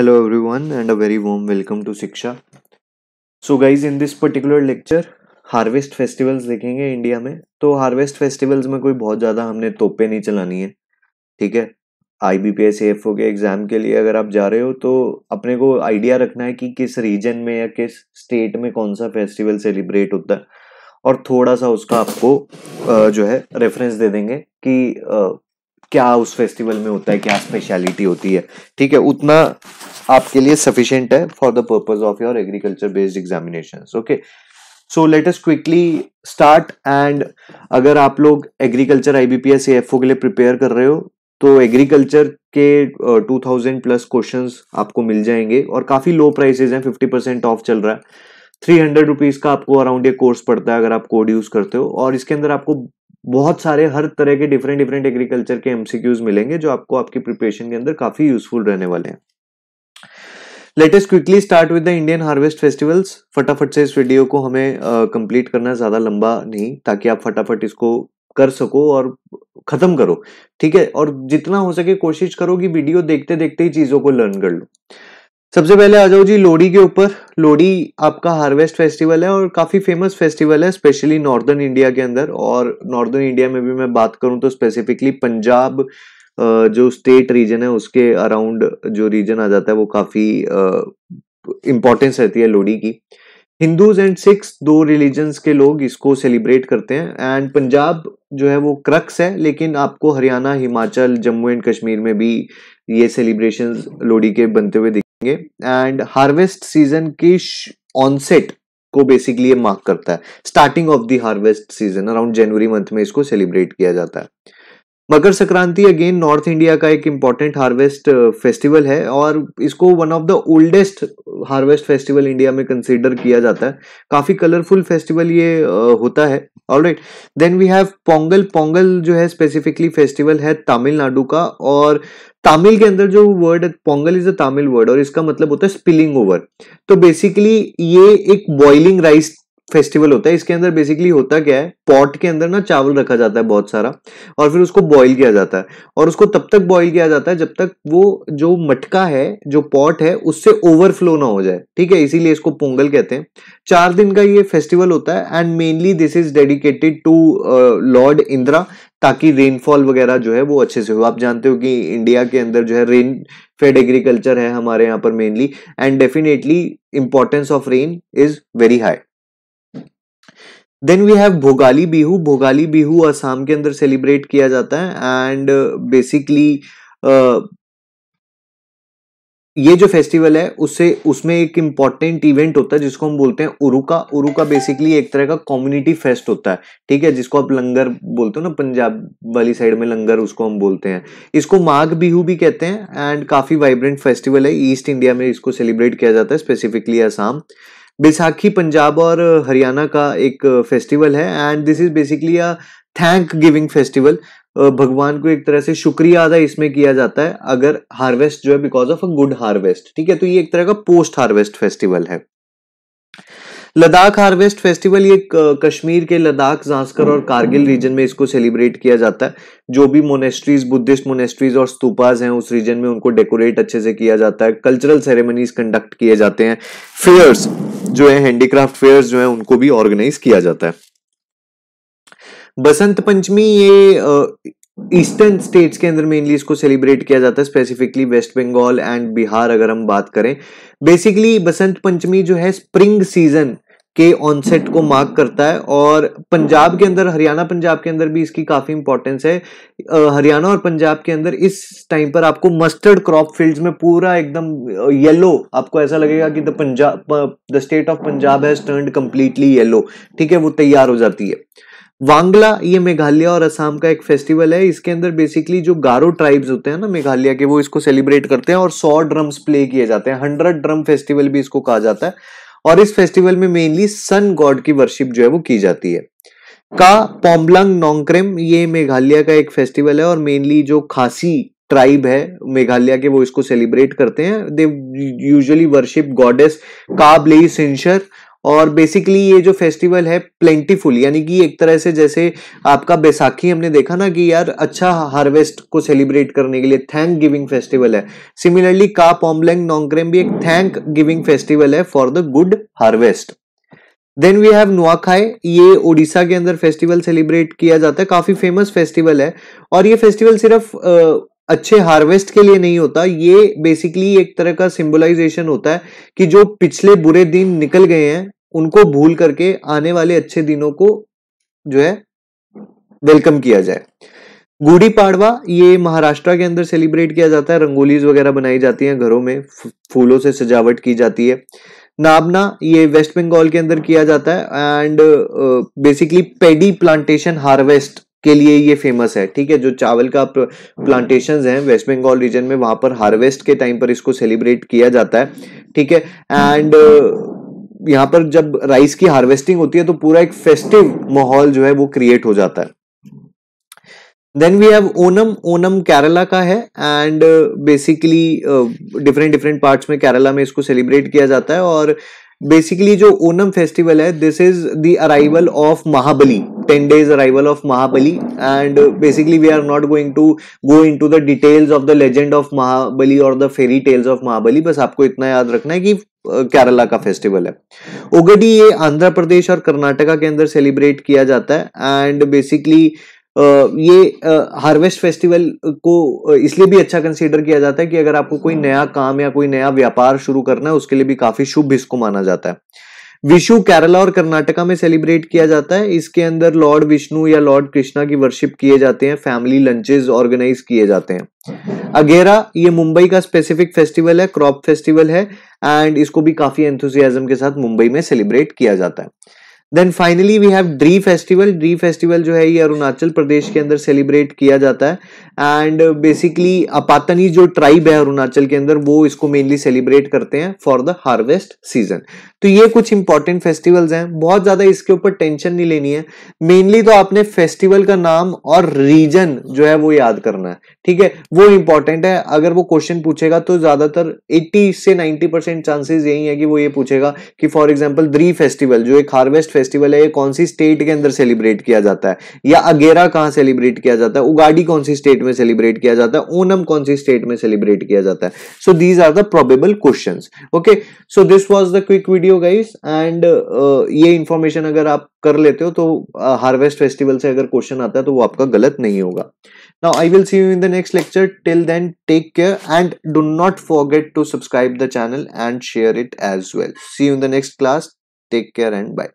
Hello, everyone, and a very warm welcome to Shiksha. So, guys, in this particular lecture harvest festivals देखेंगे India में तो harvest festivals में कोई बहुत ज़्यादा हमने तोपे नहीं चलानी है, ठीक है आई बी के एग्ज़ाम के लिए अगर आप जा रहे हो तो अपने को आइडिया रखना है कि किस रीजन में या किस स्टेट में कौन सा फेस्टिवल सेलिब्रेट होता है, और थोड़ा सा उसका आपको जो है रेफरेंस दे देंगे कि क्या उस फेस्टिवल में होता है, क्या स्पेशलिटी होती है? ठीक है, उतना आपके लिए सफिशियंट है for the purpose of your agriculture based examination okay so let us quickly start and अगर आप लोग एग्रीकल्चर आईबीपीएस एफओ के लिए प्रिपेयर कर रहे हो तो एग्रीकल्चर के टू थाउज़ेंड प्लस क्वेश्चन आपको मिल जाएँगे और काफ़ी लो प्राइसेज हैं फिफ्टी परसेंट ऑफ़ चल रहा है। थ्री हंड्रेड रुपीज़ का आपको अराउंड ये कोर्स पड़ता है अगर आप कोड यूज़ करते हो और इसके अंदर आपको बहुत सारे हर तरह के डिफरेंट डिफरेंट एग्रीकल्चर के एमसीक्यूज मिलेंगे जो आपको आपकी प्रिपरेशन के अंदर काफ़ी यूजफुल रहने वाले हैं। Let's quickly start with the Indian harvest festivals फटाफट से इस वीडियो को हमें कंप्लीट uh, करना ज़्यादा लंबा नहीं ताकि आप फटाफट इसको कर सको और खत्म करो। ठीक है? और जितना हो सके कोशिश करो कि वीडियो देखते देखते ही चीज़ों को लर्न कर लो। सबसे पहले आ जाओ जी लोहड़ी के ऊपर। लोहड़ी आपका हार्वेस्ट फेस्टिवल है और काफ़ी फ़ेमस फेस्टिवल है स्पेशली नॉर्दर्न इंडिया के अंदर। और नॉर्दर्न इंडिया में भी मैं बात करूँ तो स्पेसिफिकली पंजाब जो स्टेट रीजन है, उसके अराउंड जो रीजन आ जाता है, वो काफ़ी इंपॉर्टेंस रहती है लोहड़ी की। हिंदूज एंड सिक्स दो रिलीजन्स के लोग इसको सेलिब्रेट करते हैं। एंड पंजाब जो है, वो क्रक्स है, लेकिन आपको हरियाणा, हिमाचल, जम्मू एंड कश्मीर में भी ये सेलिब्रेशन लोहड़ी के बनते हुए एंड हार्वेस्ट सीज़न की ऑनसेट को बेसिकली ये मार्क करता है। Starting of the harvest season around January month में इसको सेलिब्रेट किया जाता है। Makar Sankranti again north India का एक इंपॉर्टेंट हार्वेस्ट फेस्टिवल है और इसको one of the oldest harvest festival India में कंसीडर किया जाता है। काफ़ी कलरफुल फेस्टिवल ये uh, होता है। All right then we have Pongal Pongal जो है स्पेसिफिकली फेस्टिवल है तमिलनाडु का और तमिल के अंदर जो वर्ड है Pongal is a Tamil word और इसका मतलब होता है स्पिलिंग ओवर तो बेसिकली ये एक बॉइलिंग राइस फेस्टिवल होता है, इसके अंदर बेसिकली होता क्या है पॉट के अंदर ना चावल रखा जाता है बहुत सारा और फिर उसको बॉईल किया जाता है और उसको तब तक बॉईल किया जाता है जब तक वो जो मटका है, जो पॉट है, उससे ओवरफ्लो ना हो जाए। ठीक है, इसीलिए इसको पोंगल कहते हैं। चार दिन का ये फेस्टिवल होता है and mainly this is dedicated to lord Indra ताकि रेनफॉल वगैरह जो है वो अच्छे से हो। आप जानते हो कि इंडिया के अंदर जो है रेन फेड एग्रीकल्चर है हमारे यहाँ पर mainly and definitely importance of rain is very high then we have Bhogali Bihu Bhogali Bihu Assam के अंदर सेलिब्रेट किया जाता है एंड बेसिकली uh, uh, ये जो फेस्टिवल है उससे उसमें एक इंपॉर्टेंट इवेंट होता है जिसको हम बोलते हैं उरुका उरुका बेसिकली एक तरह का कम्युनिटी फेस्ट होता है ठीक है जिसको आप लंगर बोलते हो ना पंजाब वाली साइड में लंगर उसको हम बोलते हैं। इसको माघ बिहू भी कहते हैं एंड काफ़ी वाइब्रेंट फेस्टिवल है। ईस्ट इंडिया में इसको सेलिब्रेट किया जाता है स्पेसिफिकली असम बैसाखी पंजाब और हरियाणा का एक फेस्टिवल है and this is basically a thanksgiving festival भगवान को एक तरह से शुक्रिया अदा इसमें किया जाता है अगर हार्वेस्ट जो है because of a good harvest ठीक है? तो ये एक तरह का पोस्ट हार्वेस्ट फेस्टिवल है। लद्दाख हार्वेस्ट फेस्टिवल ये कश्मीर के लद्दाख, जांसकर और कारगिल रीजन में इसको सेलिब्रेट किया जाता है। जो भी मोनेस्ट्रीज बुद्धिस्ट मोनेस्ट्रीज और स्तूपाज हैं उस रीजन में उनको डेकोरेट अच्छे से किया जाता है। कल्चरल सेरेमनीज कंडक्ट किए जाते हैं। फेयर्स जो है हैंडीक्राफ्ट फेयर्स जो है, उनको भी ऑर्गेनाइज किया जाता है। बसंत पंचमी ये ईस्टर्न स्टेट्स के अंदर मेनली इसको सेलिब्रेट किया जाता है specifically West Bengal and Bihar अगर हम बात करें। बेसिकली बसंत पंचमी जो है स्प्रिंग सीज़न के ऑनसेट को मार्क करता है और पंजाब के अंदर, हरियाणा, पंजाब के अंदर भी इसकी काफ़ी इंपॉर्टेंस है। हरियाणा और पंजाब के अंदर इस टाइम पर आपको मस्टर्ड क्रॉप फील्ड्स में पूरा एकदम येलो आपको ऐसा लगेगा कि the Punjab the state of Punjab has turned completely yellow ठीक है, वो तैयार हो जाती है। वांगला, ये मेघालय और असम का एक फेस्टिवल है। इसके अंदर बेसिकली जो गारो ट्राइब्स होते हैं ना मेघालय के, वो इसको सेलिब्रेट करते हैं और सौ ड्रम्स प्ले किए जाते हैं। हंड्रेड ड्रम फेस्टिवल भी इसको कहा जाता है। और इस फेस्टिवल में मेनली सन गॉड की वर्शिप जो है वो की जाती है। का पोम्बलंग नोंग्रेम ये मेघालय का एक फेस्टिवल है और मेनली जो खासी ट्राइब है, मेघालय के वो इसको सेलिब्रेट करते हैं। दे यूजुअली वर्शिप गॉडेस काबले सिंशर और बेसिकली ये जो फेस्टिवल है प्लेंटीफुल यानी कि एक तरह से जैसे आपका बैसाखी हमने देखा ना कि यार अच्छा हार्वेस्ट को सेलिब्रेट करने के लिए थैंक गिविंग फेस्टिवल है। सिमिलरली का पॉम्बलेंग नोंग्रेम भी एक थैंक गिविंग फेस्टिवल है for the good harvest then we have Nuakhai ये उड़ीसा के अंदर फेस्टिवल सेलिब्रेट किया जाता है, काफ़ी फ़ेमस फेस्टिवल है। और ये फेस्टिवल सिर्फ़ अच्छे हार्वेस्ट के लिए नहीं होता। ये बेसिकली एक तरह का सिंबलाइजेशन होता है कि जो पिछले बुरे दिन निकल गए हैं, उनको भूल करके आने वाले अच्छे दिनों को जो है वेलकम किया जाए। गुड़ी पाड़वा, ये महाराष्ट्र के अंदर सेलिब्रेट किया जाता है। रंगोलीज वगैरह बनाई जाती हैं घरों में फूलों से सजावट की जाती है। नाबना, ये वेस्ट बंगाल के अंदर किया जाता है। And basically paddy plantation harvest के लिए ये फ़ेमस है ठीक है? जो चावल का प्लांटेशन है वेस्ट बंगाल रीजन में वहाँ पर हार्वेस्ट के टाइम पर इसको सेलिब्रेट किया जाता है ठीक है? एंड यहाँ पर जब राइस की हार्वेस्टिंग होती है तो पूरा एक फेस्टिव माहौल जो है वो क्रिएट हो जाता है। Then we have Onam Onam Kerala का है and basically different different parts में केरला में इसको सेलिब्रेट किया जाता है और बेसिकली जो ओनम फेस्टिवल है this is the arrival of Mahabali ten days arrival of Mahabali and basically we are not going to go into the details of the legend of Mahabali और the fairy tales of Mahabali बस आपको इतना याद रखना है कि केरला का festival है। ओगडी ये आंध्र प्रदेश और कर्नाटका के अंदर सेलिब्रेट किया जाता है एंड बेसिकली ये हार्वेस्ट फेस्टिवल को इसलिए भी अच्छा कंसीडर किया जाता है कि अगर आपको कोई नया काम या कोई नया व्यापार शुरू करना है, उसके लिए भी काफ़ी शुभ इसको माना जाता है। विशु केरला और कर्नाटका में सेलिब्रेट किया जाता है। इसके अंदर लॉर्ड विष्णु या लॉर्ड कृष्णा की वर्शिप किए जाते हैं, फैमिली लंचेस ऑर्गेनाइज किए जाते हैं। अगेरा, ये मुंबई का स्पेसिफिक फेस्टिवल है क्रॉप फेस्टिवल है एंड इसको भी काफ़ी एंथुसियाजम के साथ मुंबई में सेलिब्रेट किया जाता है। Then finally we have Dree festival Dree festival जो है ये अरुणाचल प्रदेश के अंदर सेलिब्रेट किया जाता है। एंड बेसिकली अपातनी जो ट्राइब है अरुणाचल के अंदर, वो इसको मेनली सेलिब्रेट करते हैं फॉर द हार्वेस्ट सीज़न तो ये कुछ इंपॉर्टेंट फेस्टिवल्स हैं। बहुत ज़्यादा इसके ऊपर टेंशन नहीं लेनी है। मेनली तो आपने फेस्टिवल का नाम और रीजन जो है वो याद करना है। ठीक है, वो इंपॉर्टेंट है। अगर वो क्वेश्चन पूछेगा तो ज़्यादातर 80 से 90 परसेंट चांसेस यही है कि वो ये पूछेगा कि फॉर एग्ज़ाम्पल द्री फेस्टिवल जो एक हार्वेस्ट फेस्टिवल है, ये कौन सी स्टेट के अंदर सेलिब्रेट किया जाता है? या अगेरा कहाँ सेलिब्रेट किया जाता है? उगाड़ी कौन सी स्टेट में सेलिब्रेट किया जाता है? ओनम कौन सी स्टेट में सेलिब्रेट किया जाता है? So these are the probable question okay so this was the quick video guys and ये इंफॉर्मेशन अगर आप कर लेते हो तो हार्वेस्ट फेस्टिवल से अगर क्वेश्चन आता है तो वो आपका गलत नहीं होगा। Now I will see you in the next lecture till then take care and do not forget to subscribe the channel and share it as well see you in the next class take care and bye